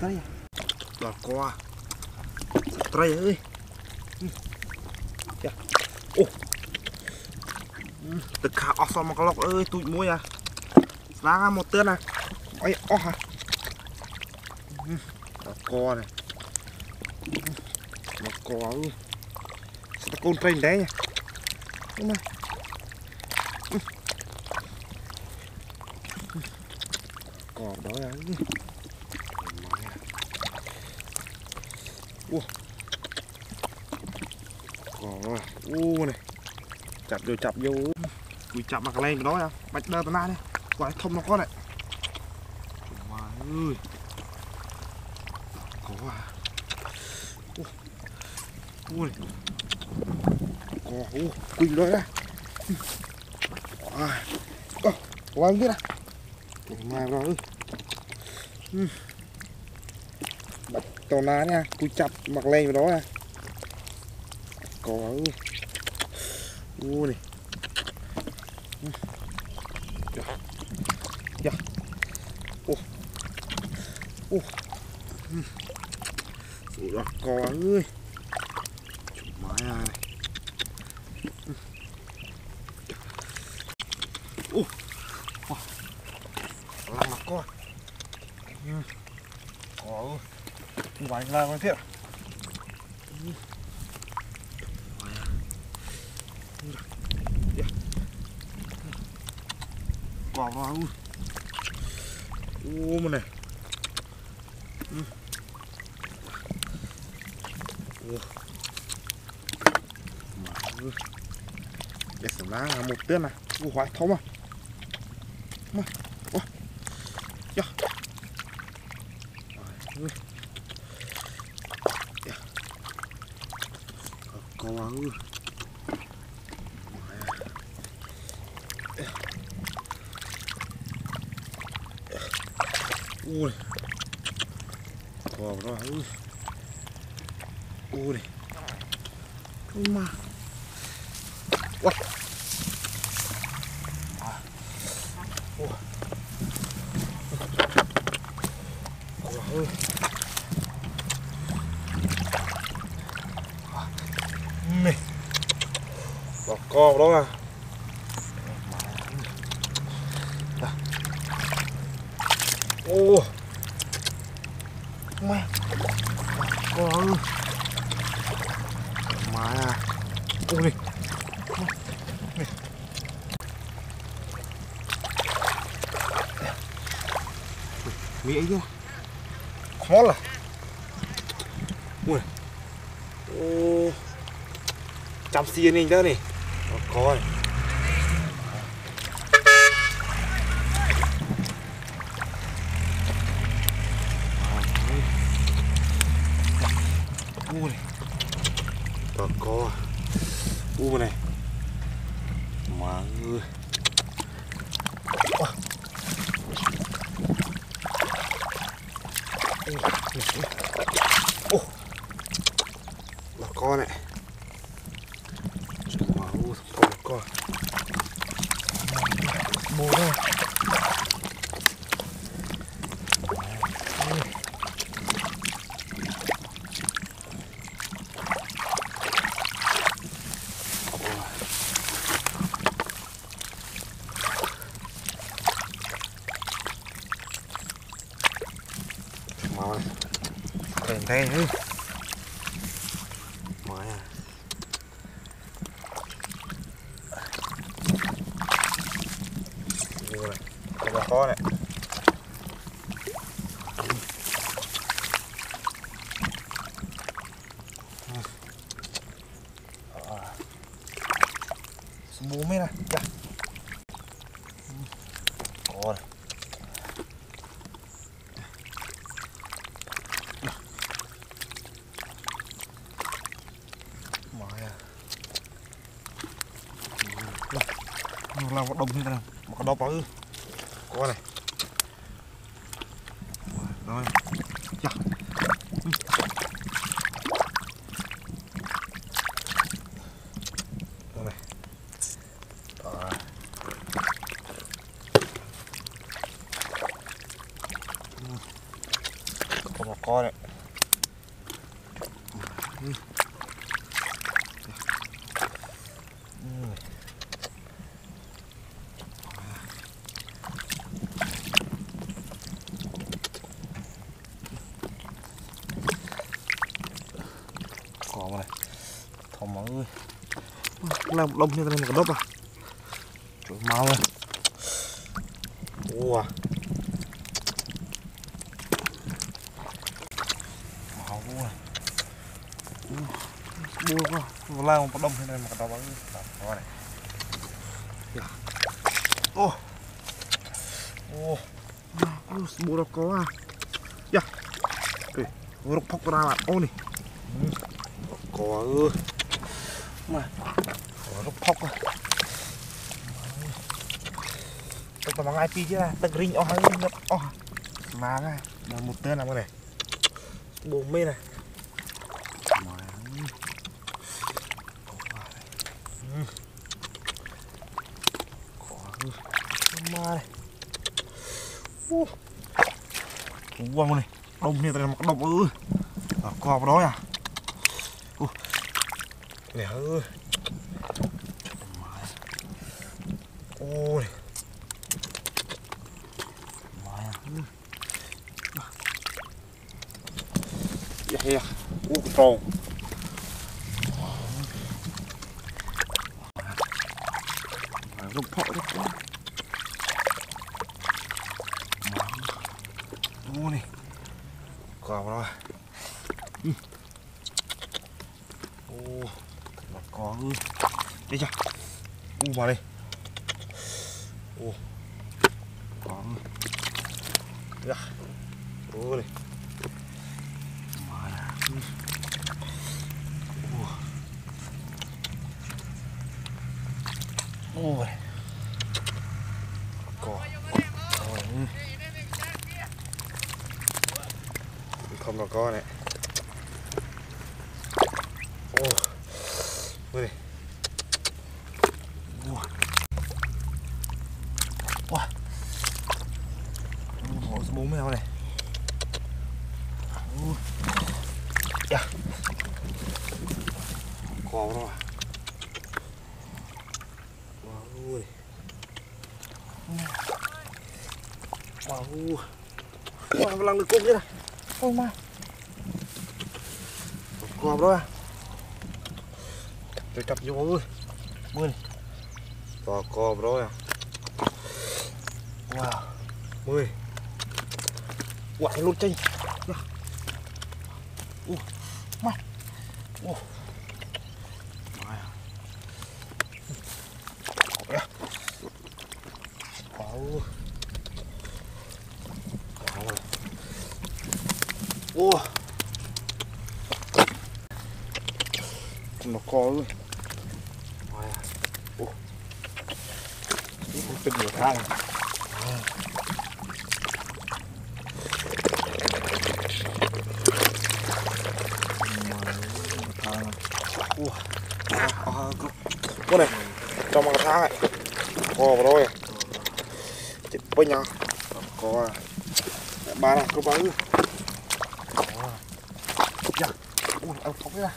co Tray ơi Chà Ô ទឹកខាអស់សល់មកក្លុកអើយទូចមួយអាស្នាងមកទឿនណាអីអស់ហ่ะដល់កនេះមកកអើយស្តកូនត្រីដែរនេះមកកដល់ហើយ Ua. Còn u này. chặt vô chặt vô. quỳ chặt mà cái lên đó nha. Bạch đơ tao na đi. Quả thông nó có này. Trời ơi. Có à. Ua. Ua này. Có u quỳ đó ra. À. Có. Có ăn biết à. Mà rồi. Ừ tàu lá nha. Cú chặt mặc lên vào đó nha. Có u này dạ. dạ. Ô ô sủi đó có ơi 玩来玩去。quả vào. Luôn ô mà này. Ừ. để xử lá là một tiên này. U hoài thấu mà. Mà ô dạ. Có vào ư ui còn đó ui. Ui. Ui mà. Quá co đó à ô mẹ con má à ui đi mỹ ấy chứ khó là ui ô chăm xiên anh đó này coi u này có có u này mà ơi ô là con này mà u con con bố đâu mà đèn đen nữa mà Vô này, này bố mới này, dạ Có này Mỏi à nào một đồng như thế nào? Một cái đốp ư? Có này. Rồi Dạ Rồi này. Rồi. Ừ. Có một con này mọi người. Làm đông như thế này có đốt à chuột mau này ua. Mau quá. Bua quá. Vừa lao một đông như thế này mà có đốt à đó này. Ô. Ô. Bua đâu có à dạ. Rục phốc ra bạn. Ô này có ư mà. Có rục phốc à tôi còn bằng ai pi chứ là tật rinh o hơi nhập o. Mà ngay mà một tên nào này. Bố mê này. Mà. Này. Ủa. Ủa này. Đông như thế này mà đông ư. À, co vào đó à Ủa nè. Ơi ôi mày à dạ dạ ủa tròn rụng phọ đấy ô này. Co rồi đó ừ. ô mặt có đây chưa u vào đây. Ô có ra ô đây. Ôi có không có con này ô đây wow wow hộ số bốn mèo này. Ui. dạ. Có rồi wow ui wow wow lần được cung thế này. Ôi ma đó à. Tôi chập vô ơi. Mưa này Có cọp đó à. Wow. Mười quậy luôn chứ ui, mày. Ui. Mày à. Ôi ui. Nó có luôn. Mày à. Ui. Cái nhiều thang. À. à, con này Trong một tháng này Co vào đó kìa Chết bây nhau. Có à. Ba này, có ba ư dạ. Ui ăn phóng ra